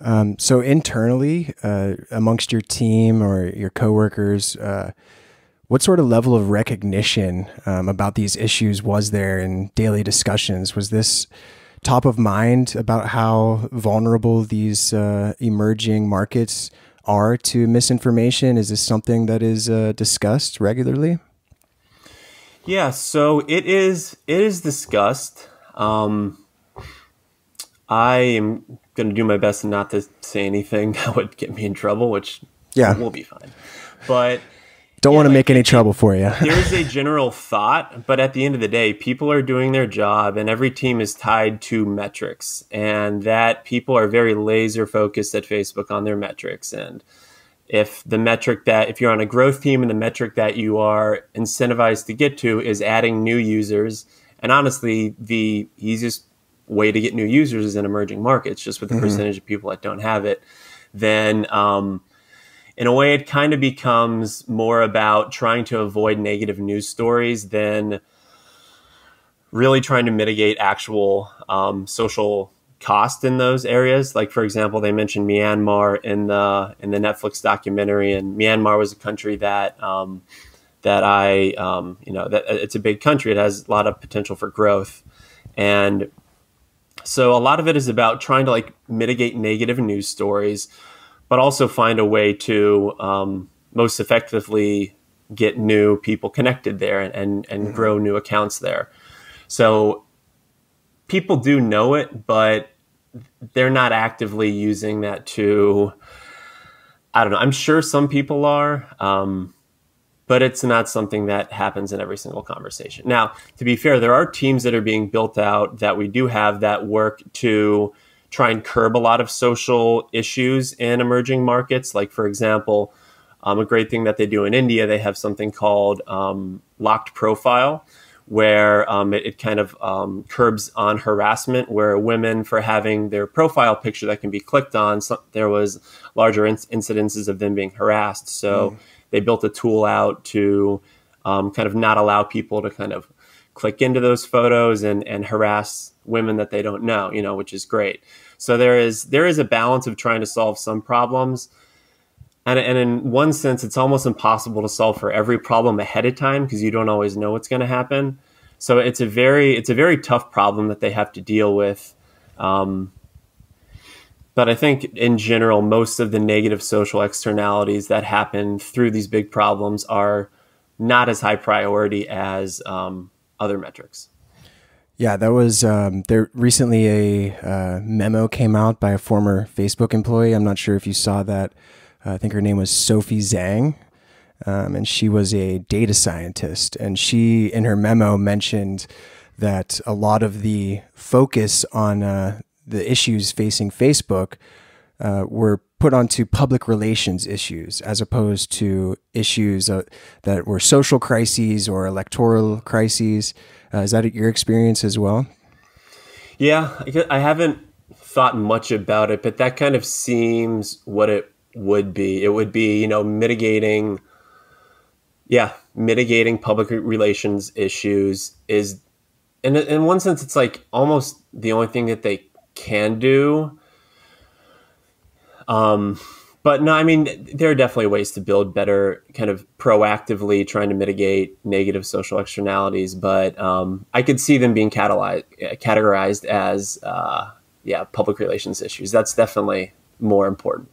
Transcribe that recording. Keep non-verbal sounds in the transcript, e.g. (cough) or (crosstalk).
Um, so internally, uh, amongst your team or your coworkers, uh, what sort of level of recognition um, about these issues was there in daily discussions? Was this top of mind about how vulnerable these uh, emerging markets are to misinformation? Is this something that is uh, discussed regularly? Yeah, so it is. It is discussed. Um, I am going to do my best not to say anything (laughs) that would get me in trouble, which yeah, we'll be fine. But don't yeah, want to like, make any trouble for you. (laughs) there's a (laughs) general thought, but at the end of the day, people are doing their job, and every team is tied to metrics, and that people are very laser focused at Facebook on their metrics. And if the metric that if you're on a growth team and the metric that you are incentivized to get to is adding new users, and honestly, the easiest way to get new users is in emerging markets, just with the mm-hmm. percentage of people that don't have it, then um, in a way it kind of becomes more about trying to avoid negative news stories than really trying to mitigate actual um, social cost in those areas. Like for example, they mentioned Myanmar in the in the Netflix documentary, and Myanmar was a country that um, that I um, you know that it's a big country. It has a lot of potential for growth, and so a lot of it is about trying to like mitigate negative news stories, but also find a way to um, most effectively get new people connected there and and, and mm-hmm. grow new accounts there. So people do know it, but they're not actively using that to. I don't know. I'm sure some people are. Um, but it's not something that happens in every single conversation. Now, to be fair, there are teams that are being built out that we do have that work to try and curb a lot of social issues in emerging markets. Like, for example, um, a great thing that they do in India, they have something called um, locked profile, where um, it, it, kind of um, curbs on harassment, where women, for having their profile picture that can be clicked on, so there was larger incidences of them being harassed. So. Mm they built a tool out to um, kind of not allow people to kind of click into those photos and, and harass women that they don't know, you know, which is great. So there is there is a balance of trying to solve some problems. And, and in one sense, it's almost impossible to solve for every problem ahead of time because you don't always know what's going to happen. So it's a very it's a very tough problem that they have to deal with. Um, but I think in general, most of the negative social externalities that happen through these big problems are not as high priority as um, other metrics. Yeah, that was um, there. Recently, a uh, memo came out by a former Facebook employee. I'm not sure if you saw that. Uh, I think her name was Sophie Zhang, um, and she was a data scientist. And she, in her memo, mentioned that a lot of the focus on uh, the issues facing Facebook uh, were put onto public relations issues as opposed to issues uh, that were social crises or electoral crises. Uh, is that your experience as well? Yeah, I haven't thought much about it, but that kind of seems what it would be. It would be, you know, mitigating, yeah, mitigating public relations issues is, in, in one sense, it's like almost the only thing that they can do. Um, but no, I mean, there are definitely ways to build better, kind of proactively trying to mitigate negative social externalities. But um, I could see them being categorized as, uh, yeah, public relations issues. That's definitely more important.